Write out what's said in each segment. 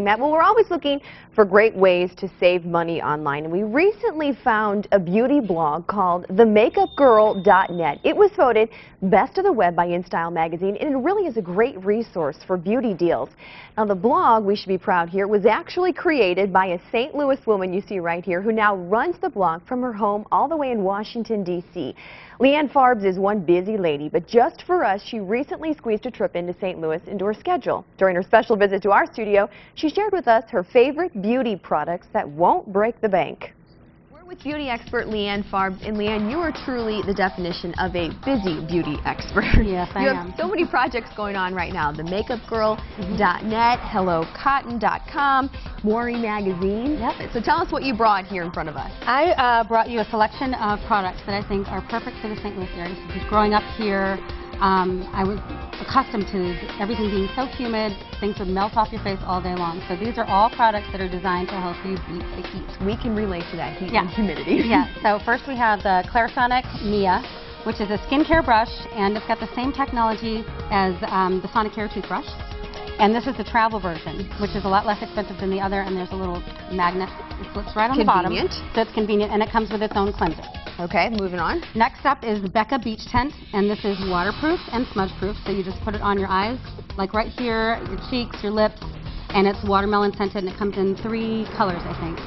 Matt, well, we're always looking for great ways to save money online, and we recently found a beauty blog called themakeupgirl.net. It was voted best of the web by InStyle magazine, and it really is a great resource for beauty deals. Now, the blog, we should be proud here, was actually created by a St. Louis woman you see right here, who now runs the blog from her home all the way in Washington, D.C. Lianne Farbes is one busy lady, but just for us, she recently squeezed a trip into St. Louis into her schedule. During her special visit to our studio, she shared with us her favorite beauty products that won't break the bank We're with beauty expert Lianne Farbes. And Lianne, you are truly the definition of a busy beauty expert. Yes, I you am. have so many projects going on right now. The TheMakeupGirl.net, HelloCotton.com, Maury Magazine. Yep. So tell us what you brought here in front of us. I uh, brought you a selection of products that I think are perfect for the St. Louis area. Because growing up here, um, I was accustomed to everything being so humid, things would melt off your face all day long. So these are all products that are designed to help you beat the heat. We can relate to that heat yeah. and humidity. yeah, so first we have the Clarisonic Mia, which is a skincare brush, and it's got the same technology as um, the Sonicare toothbrush. And this is the travel version, which is a lot less expensive than the other, and there's a little magnet that slips right on convenient. the bottom. So it's convenient, and it comes with its own cleanser. Okay, moving on. Next up is the Becca Beach Tint, and this is waterproof and smudge proof, so you just put it on your eyes, like right here, your cheeks, your lips, and it's watermelon scented, and it comes in three colors, I think.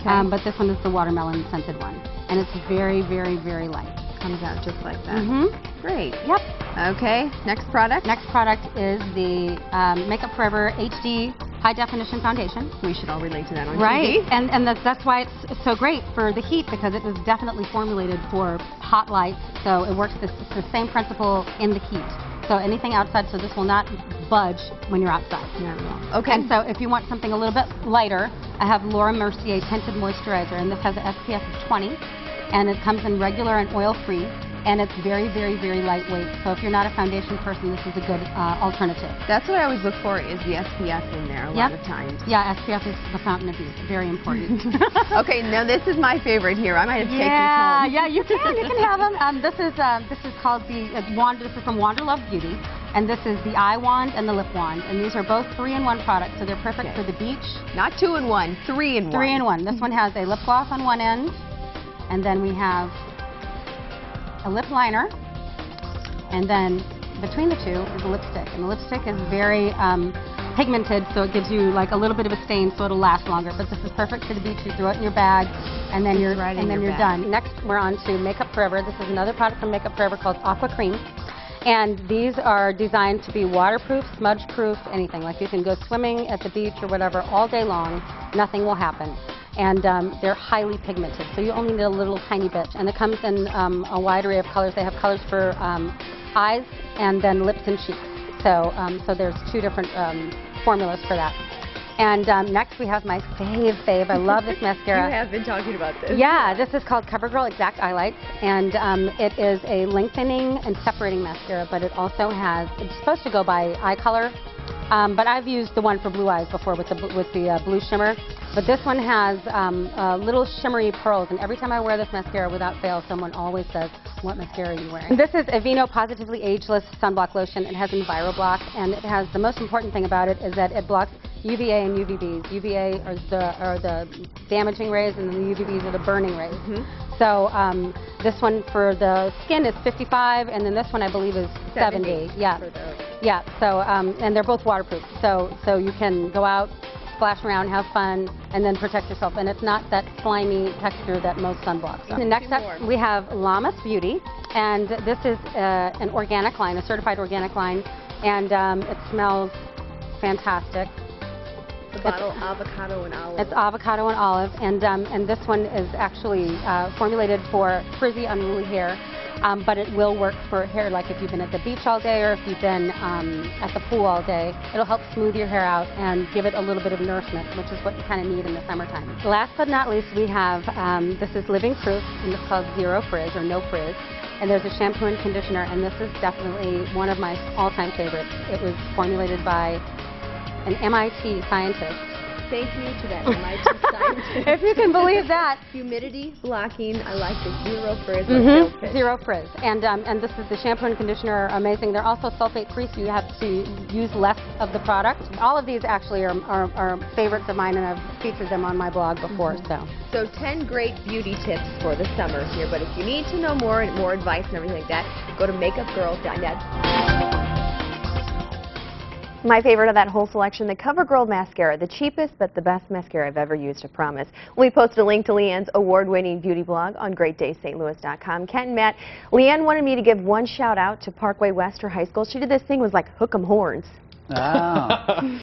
Okay. Um, but this one is the watermelon scented one, and it's very, very, very light. Comes out just like that. Mm-hmm. Great. Yep. Okay, next product. Next product is the um, Makeup Forever HD High Definition Foundation. We should all relate to that on Right, TV. and, and that's, that's why it's so great for the heat because it was definitely formulated for hot lights, so it works the, the same principle in the heat. So anything outside, so this will not budge when you're outside. Okay. And so if you want something a little bit lighter, I have Laura Mercier Tinted Moisturizer, and this has an SPF of 20, and it comes in regular and oil-free and it's very, very, very lightweight. So if you're not a foundation person, this is a good uh, alternative. That's what I always look for is the SPF in there a yep. lot of times. Yeah, SPF is the fountain of youth. Very important. okay, now this is my favorite here. I might have to yeah, take Yeah, you can. You can have them. Um, this is uh, this is called the uh, wand. This is from Wanderlove Beauty. And this is the eye wand and the lip wand. And these are both three-in-one products, so they're perfect okay. for the beach. Not two in one, three in one. Three in one. This one has a lip gloss on one end, and then we have a lip liner, and then between the two is a lipstick. And the lipstick is very um, pigmented, so it gives you like a little bit of a stain, so it'll last longer. But this is perfect for the beach. You throw it in your bag, and then you're right and then you're bag. done. Next, we're on to Makeup Forever. This is another product from Makeup Forever called Aqua Cream. And these are designed to be waterproof, smudge-proof, anything. Like you can go swimming at the beach or whatever all day long. Nothing will happen and um, they're highly pigmented, so you only need a little tiny bit. And it comes in um, a wide array of colors. They have colors for um, eyes and then lips and cheeks. So, um, so there's two different um, formulas for that. And um, next we have my fave fave. I love this mascara. You have been talking about this. Yeah, this is called CoverGirl Exact Eyelights, and um, it is a lengthening and separating mascara, but it also has, it's supposed to go by eye color, um, but I've used the one for blue eyes before with the, with the uh, blue shimmer. But this one has um, uh, little shimmery pearls, and every time I wear this mascara, without fail, someone always says, what mascara are you wearing? This is Aveeno Positively Ageless Sunblock Lotion. It has EnviroBlock, and it has, the most important thing about it is that it blocks UVA and UVBs. UVA are the, are the damaging rays, and the UVBs are the burning rays. Mm -hmm. So um, this one for the skin is 55, and then this one I believe is 70. 70 yeah. Yeah. So um, and they're both waterproof. So so you can go out, splash around, have fun, and then protect yourself. And it's not that slimy texture that most sunblocks are. Next up, we have Lamas Beauty, and this is uh, an organic line, a certified organic line, and um, it smells fantastic. The bottle it's, avocado and olive. It's avocado and olive, and um, and this one is actually uh, formulated for frizzy, unruly hair. Um, but it will work for hair, like if you've been at the beach all day or if you've been um, at the pool all day. It'll help smooth your hair out and give it a little bit of nourishment, which is what you kind of need in the summertime. Last but not least, we have, um, this is Living Proof, and it's called Zero Frizz, or No Frizz. And there's a shampoo and conditioner, and this is definitely one of my all-time favorites. It was formulated by an MIT scientist thank you to that MIT scientist. if you can believe that. Humidity blocking. I like the zero frizz. Like no fish. Zero frizz. And, um, and this is the shampoo and conditioner are amazing. They're also sulfate-free, so you have to use less of the product. All of these actually are, are, are favorites of mine, and I've featured them on my blog before, so. So 10 great beauty tips for the summer here. But if you need to know more and more advice and everything like that, go to makeupgirl.net. My favorite of that whole selection, the CoverGirl mascara, the cheapest but the best mascara I've ever used, I promise. We posted a link to Lianne's award-winning beauty blog on greatdaystlouis.com. Kent and Matt, Lianne wanted me to give one shout out to Parkway West, her high school. She did this thing was like hook 'em horns. Oh.